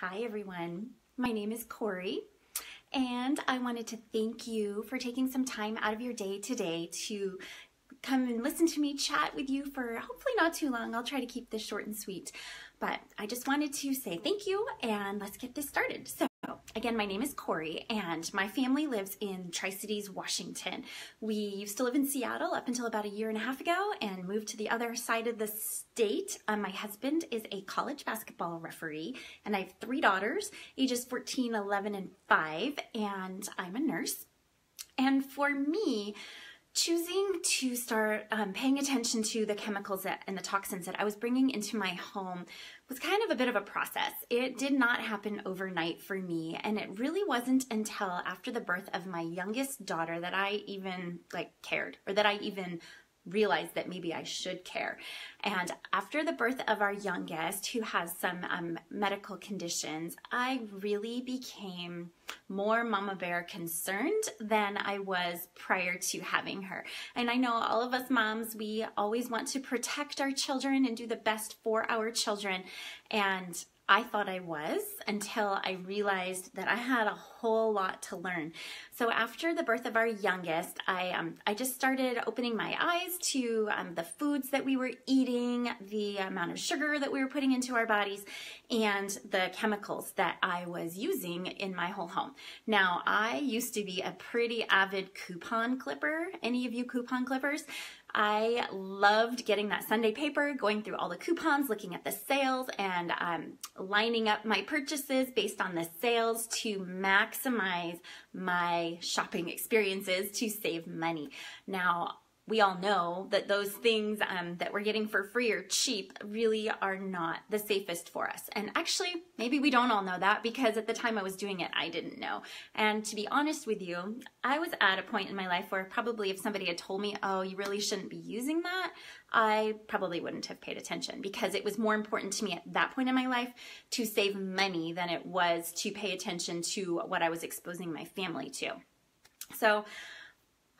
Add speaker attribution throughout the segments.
Speaker 1: Hi everyone, my name is Cori and I wanted to thank you for taking some time out of your day today to come and listen to me chat with you for hopefully not too long. I'll try to keep this short and sweet, but I just wanted to say thank you and let's get this started. So again, my name is Cori and my family lives in Tri-Cities, Washington. We used to live in Seattle up until about a year and a half ago and moved to the other side of the state. Um, my husband is a college basketball referee and I have three daughters, ages 14, 11, and 5, and I'm a nurse. And for me, choosing to start um, paying attention to the chemicals that, and the toxins that I was bringing into my home was kind of a bit of a process. It did not happen overnight for me, and it really wasn't until after the birth of my youngest daughter that I even like cared or that I even realized that maybe I should care. And after the birth of our youngest, who has some um, medical conditions, I really became more mama bear concerned than I was prior to having her. And I know all of us moms, we always want to protect our children and do the best for our children. And I thought I was until I realized that I had a whole lot to learn. So after the birth of our youngest, I um, I just started opening my eyes to um, the foods that we were eating, the amount of sugar that we were putting into our bodies, and the chemicals that I was using in my whole home. Now, I used to be a pretty avid coupon clipper. Any of you coupon clippers? I loved getting that Sunday paper, going through all the coupons, looking at the sales, and um, lining up my purchases based on the sales to maximize my shopping experiences to save money. Now, we all know that those things um, that we're getting for free or cheap really are not the safest for us. And actually, maybe we don't all know that because at the time I was doing it, I didn't know. And to be honest with you, I was at a point in my life where probably if somebody had told me, oh, you really shouldn't be using that, I probably wouldn't have paid attention because it was more important to me at that point in my life to save money than it was to pay attention to what I was exposing my family to. So,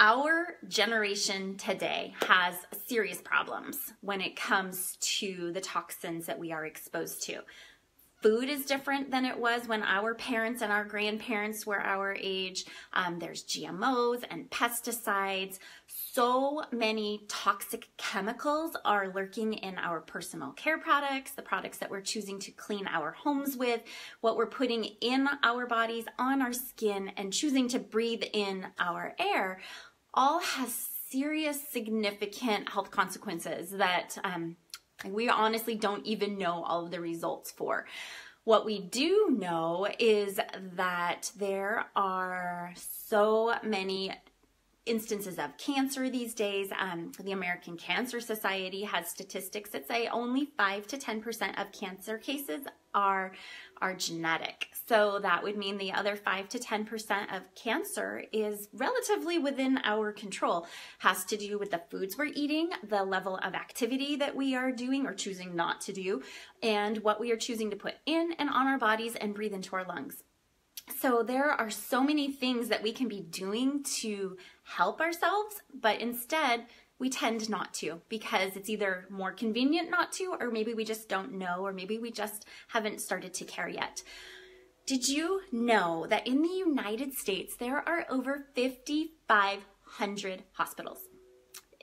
Speaker 1: our generation today has serious problems when it comes to the toxins that we are exposed to. Food is different than it was when our parents and our grandparents were our age. Um, there's GMOs and pesticides. So many toxic chemicals are lurking in our personal care products, the products that we're choosing to clean our homes with, what we're putting in our bodies, on our skin, and choosing to breathe in our air all has serious, significant health consequences that um, we honestly don't even know all of the results for. What we do know is that there are so many instances of cancer these days. Um, the American Cancer Society has statistics that say only 5 to 10% of cancer cases are, are genetic. So that would mean the other 5 to 10% of cancer is relatively within our control. Has to do with the foods we're eating, the level of activity that we are doing or choosing not to do, and what we are choosing to put in and on our bodies and breathe into our lungs. So there are so many things that we can be doing to help ourselves, but instead we tend not to because it's either more convenient not to, or maybe we just don't know, or maybe we just haven't started to care yet. Did you know that in the United States there are over 5,500 hospitals?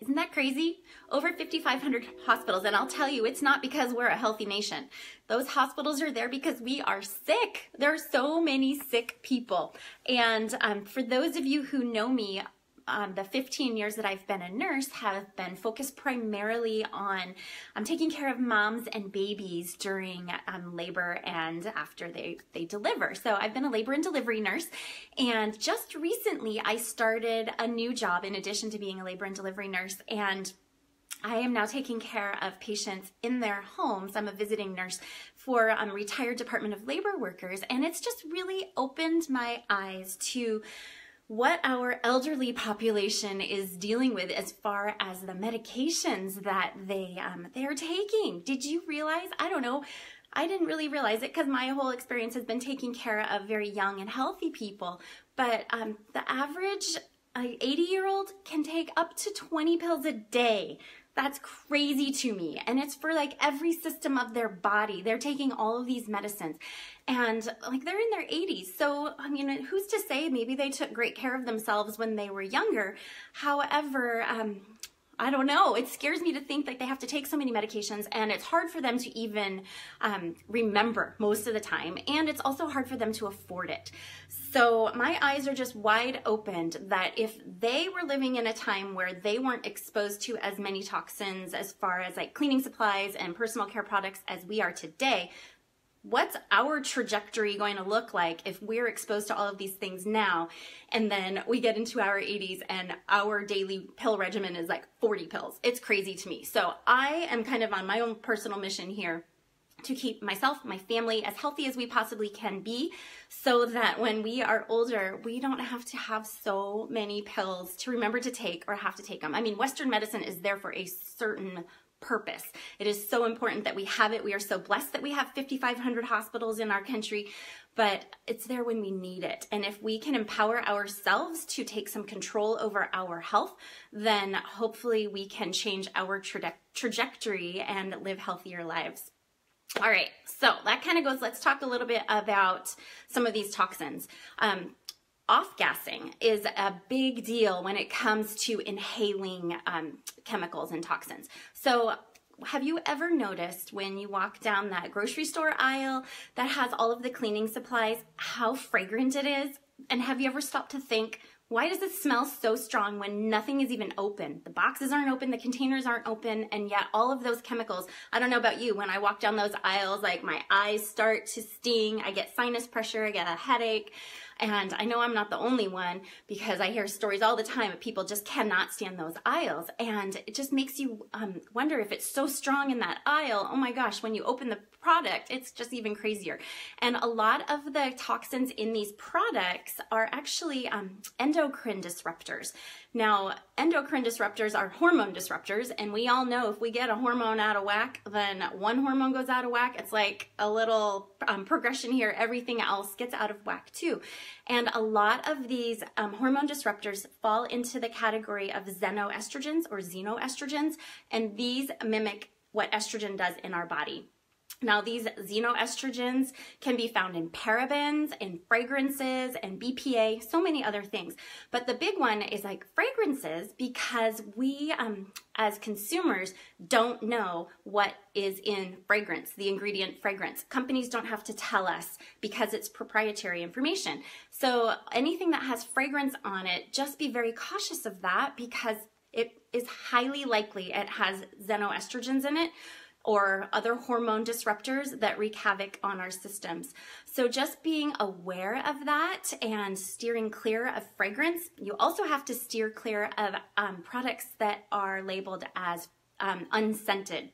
Speaker 1: Isn't that crazy? Over 5,500 hospitals. And I'll tell you, it's not because we're a healthy nation. Those hospitals are there because we are sick. There are so many sick people. And um, for those of you who know me, um, the 15 years that I've been a nurse have been focused primarily on um, taking care of moms and babies during um, labor and after they, they deliver. So I've been a labor and delivery nurse. And just recently, I started a new job in addition to being a labor and delivery nurse. And I am now taking care of patients in their homes. I'm a visiting nurse for um, retired Department of Labor workers, and it's just really opened my eyes to what our elderly population is dealing with as far as the medications that they um, they are taking. Did you realize? I don't know. I didn't really realize it because my whole experience has been taking care of very young and healthy people. But um, the average 80 year old can take up to 20 pills a day That's crazy to me. And it's for like every system of their body. They're taking all of these medicines and like they're in their 80s. So, I mean, who's to say maybe they took great care of themselves when they were younger? However, um, I don't know. It scares me to think that they have to take so many medications, and it's hard for them to even um, remember most of the time. And it's also hard for them to afford it. So my eyes are just wide opened that if they were living in a time where they weren't exposed to as many toxins as far as like cleaning supplies and personal care products as we are today, what's our trajectory going to look like if we're exposed to all of these things now? And then we get into our 80s and our daily pill regimen is like 40 pills. It's crazy to me. So i am kind of on my own personal mission here to keep myself my family as healthy as we possibly can be so that when we are older we don't have to have so many pills to remember to take or have to take them i mean western medicine is there for a certain purpose. It is so important that we have it. We are so blessed that we have 5,500 hospitals in our country, but it's there when we need it. And if we can empower ourselves to take some control over our health, then hopefully we can change our traje trajectory and live healthier lives. All right, so that kind of goes, let's talk a little bit about some of these toxins. Um, off-gassing is a big deal when it comes to inhaling um, chemicals and toxins. So have you ever noticed when you walk down that grocery store aisle that has all of the cleaning supplies, how fragrant it is? And have you ever stopped to think, why does it smell so strong when nothing is even open? The boxes aren't open, the containers aren't open, and yet all of those chemicals, I don't know about you, when I walk down those aisles, like my eyes start to sting, I get sinus pressure, I get a headache. And I know I'm not the only one because I hear stories all the time of people just cannot stand those aisles. And it just makes you um, wonder if it's so strong in that aisle. Oh my gosh, when you open the product, it's just even crazier. And a lot of the toxins in these products are actually um, endocrine disruptors. Now, endocrine disruptors are hormone disruptors, and we all know if we get a hormone out of whack, then one hormone goes out of whack. It's like a little um, progression here. Everything else gets out of whack too. And a lot of these um, hormone disruptors fall into the category of xenoestrogens or xenoestrogens, and these mimic what estrogen does in our body. Now, these xenoestrogens can be found in parabens, in fragrances, and BPA, so many other things. But the big one is like fragrances because we, um, as consumers, don't know what is in fragrance, the ingredient fragrance. Companies don't have to tell us because it's proprietary information. So anything that has fragrance on it, just be very cautious of that because it is highly likely it has xenoestrogens in it or other hormone disruptors that wreak havoc on our systems. So just being aware of that and steering clear of fragrance. You also have to steer clear of um, products that are labeled as um, unscented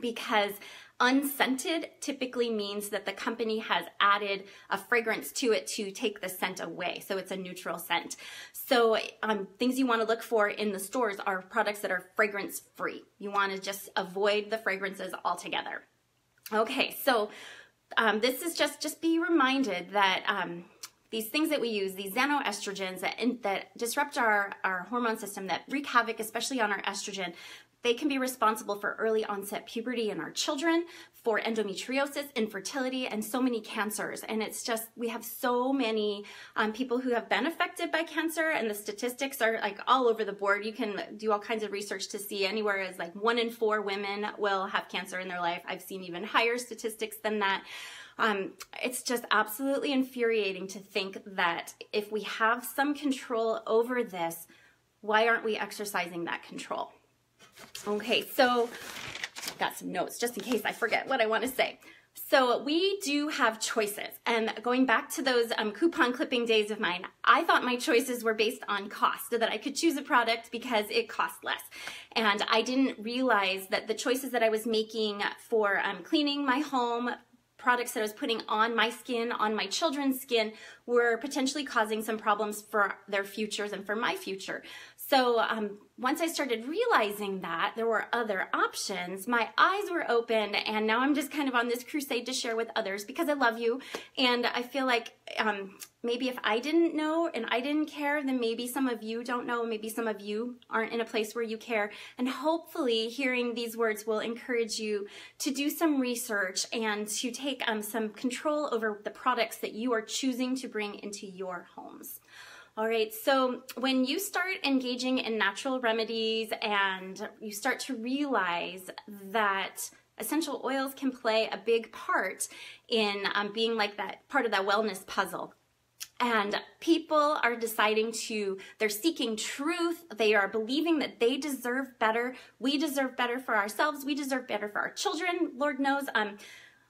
Speaker 1: because unscented typically means that the company has added a fragrance to it to take the scent away. So it's a neutral scent. So um, things you want to look for in the stores are products that are fragrance free. You want to just avoid the fragrances altogether. Okay, so um, this is just, just be reminded that um, these things that we use, these xenoestrogens that, that disrupt our, our hormone system, that wreak havoc, especially on our estrogen, they can be responsible for early onset puberty in our children, for endometriosis, infertility, and so many cancers. And it's just, we have so many um, people who have been affected by cancer, and the statistics are like all over the board. You can do all kinds of research to see anywhere as like one in four women will have cancer in their life. I've seen even higher statistics than that. Um, it's just absolutely infuriating to think that if we have some control over this, why aren't we exercising that control? Okay, so I've got some notes just in case I forget what I want to say. So we do have choices. And going back to those um, coupon clipping days of mine, I thought my choices were based on cost, so that I could choose a product because it cost less. And I didn't realize that the choices that I was making for um, cleaning my home, products that I was putting on my skin, on my children's skin, were potentially causing some problems for their futures and for my future. So um, once I started realizing that there were other options, my eyes were open, and now I'm just kind of on this crusade to share with others because I love you, and I feel like um, maybe if I didn't know and I didn't care, then maybe some of you don't know, maybe some of you aren't in a place where you care, and hopefully hearing these words will encourage you to do some research and to take um, some control over the products that you are choosing to bring into your homes. All right, so when you start engaging in natural remedies and you start to realize that essential oils can play a big part in um, being like that part of that wellness puzzle. And people are deciding to, they're seeking truth. They are believing that they deserve better. We deserve better for ourselves. We deserve better for our children. Lord knows, um,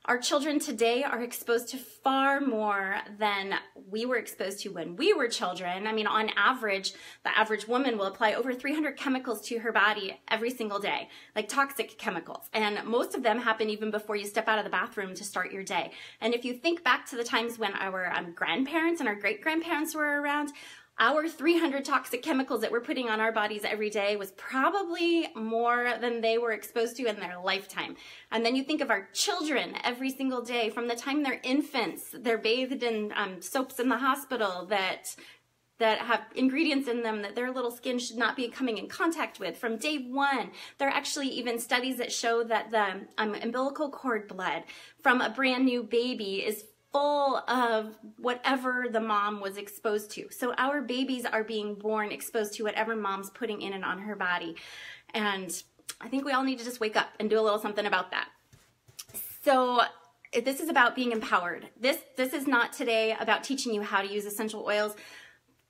Speaker 1: our children today are exposed to far more than we were exposed to when we were children. I mean, on average, the average woman will apply over 300 chemicals to her body every single day, like toxic chemicals. And most of them happen even before you step out of the bathroom to start your day. And if you think back to the times when our um, grandparents and our great grandparents were around, our 300 toxic chemicals that we're putting on our bodies every day was probably more than they were exposed to in their lifetime. And then you think of our children every single day from the time they're infants, they're bathed in um, soaps in the hospital that that have ingredients in them that their little skin should not be coming in contact with from day one. There are actually even studies that show that the um, umbilical cord blood from a brand new baby is full of whatever the mom was exposed to. So our babies are being born exposed to whatever mom's putting in and on her body. And I think we all need to just wake up and do a little something about that. So this is about being empowered. This this is not today about teaching you how to use essential oils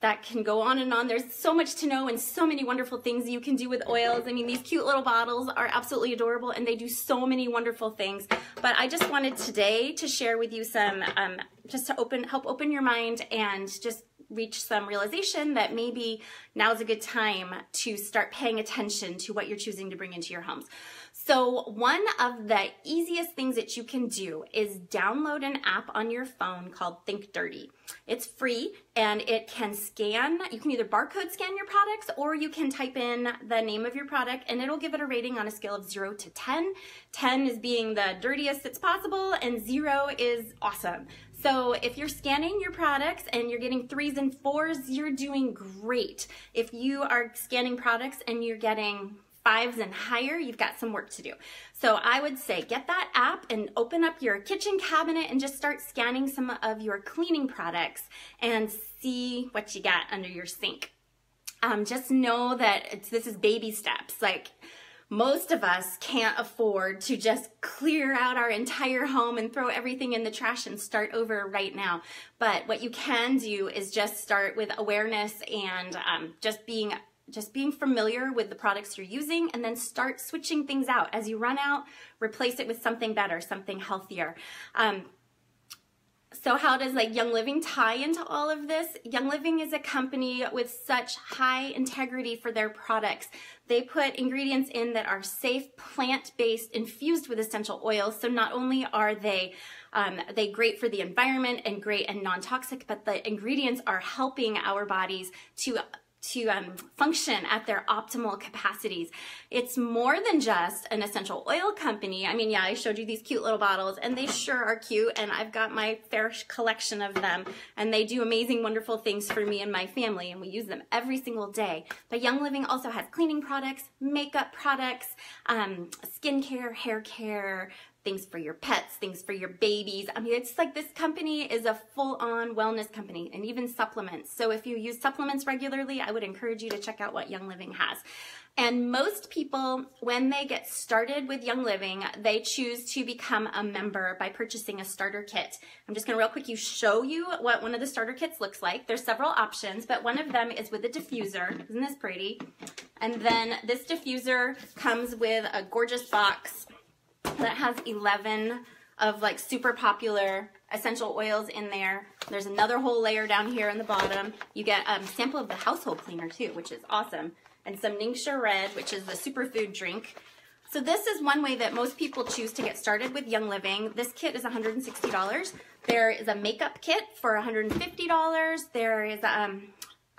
Speaker 1: that can go on and on. There's so much to know and so many wonderful things you can do with oils. I mean, these cute little bottles are absolutely adorable and they do so many wonderful things. But I just wanted today to share with you some, um, just to open, help open your mind and just reach some realization that maybe now is a good time to start paying attention to what you're choosing to bring into your homes. So one of the easiest things that you can do is download an app on your phone called Think Dirty. It's free and it can scan, you can either barcode scan your products or you can type in the name of your product and it'll give it a rating on a scale of zero to 10. 10 is being the dirtiest that's possible and zero is awesome. So if you're scanning your products and you're getting threes and fours, you're doing great. If you are scanning products and you're getting fives and higher, you've got some work to do. So I would say get that app and open up your kitchen cabinet and just start scanning some of your cleaning products and see what you got under your sink. Um, just know that this is baby steps. Like most of us can't afford to just clear out our entire home and throw everything in the trash and start over right now. But what you can do is just start with awareness and um, just being just being familiar with the products you're using and then start switching things out. As you run out, replace it with something better, something healthier. Um, so how does like Young Living tie into all of this? Young Living is a company with such high integrity for their products. They put ingredients in that are safe, plant-based, infused with essential oils. So not only are they um, they great for the environment and great and non-toxic, but the ingredients are helping our bodies to to um, function at their optimal capacities. It's more than just an essential oil company. I mean, yeah, I showed you these cute little bottles and they sure are cute and I've got my fair collection of them and they do amazing, wonderful things for me and my family and we use them every single day. But Young Living also has cleaning products, makeup products, um, skincare, hair care, things for your pets, things for your babies. I mean, it's like this company is a full-on wellness company and even supplements. So if you use supplements regularly, I would encourage you to check out what Young Living has. And most people, when they get started with Young Living, they choose to become a member by purchasing a starter kit. I'm just gonna real quick you show you what one of the starter kits looks like. There's several options, but one of them is with a diffuser. Isn't this pretty? And then this diffuser comes with a gorgeous box that has 11 of like super popular essential oils in there. There's another whole layer down here in the bottom. You get a um, sample of the household cleaner too, which is awesome. And some Ningxia Red, which is the superfood drink. So this is one way that most people choose to get started with Young Living. This kit is $160. There is a makeup kit for $150. There is um,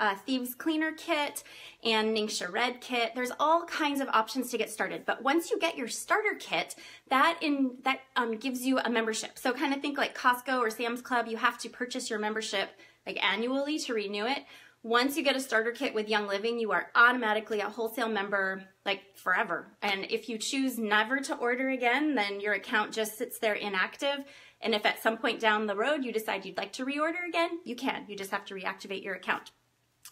Speaker 1: uh, Thieves Cleaner Kit and Ningxia Red Kit. There's all kinds of options to get started. But once you get your starter kit, that in that um, gives you a membership. So kind of think like Costco or Sam's Club. You have to purchase your membership like annually to renew it. Once you get a starter kit with Young Living, you are automatically a wholesale member like forever. And if you choose never to order again, then your account just sits there inactive. And if at some point down the road you decide you'd like to reorder again, you can. You just have to reactivate your account.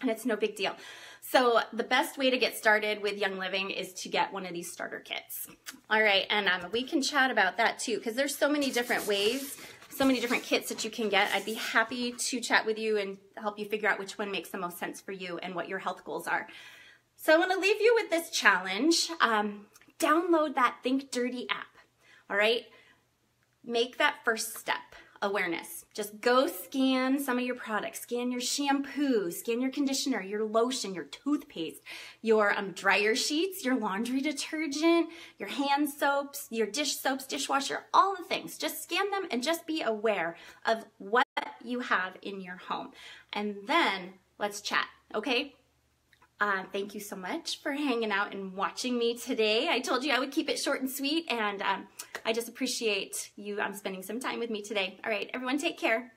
Speaker 1: And it's no big deal. So the best way to get started with Young Living is to get one of these starter kits. All right, and um, we can chat about that too, because there's so many different ways so many different kits that you can get. I'd be happy to chat with you and help you figure out which one makes the most sense for you and what your health goals are. So I want to leave you with this challenge. Um, download that Think Dirty app. All right. Make that first step awareness. Just go scan some of your products. Scan your shampoo, scan your conditioner, your lotion, your toothpaste, your um, dryer sheets, your laundry detergent, your hand soaps, your dish soaps, dishwasher, all the things. Just scan them and just be aware of what you have in your home. And then let's chat, okay? Uh, thank you so much for hanging out and watching me today. I told you I would keep it short and sweet, and um, I just appreciate you um, spending some time with me today. All right, everyone, take care.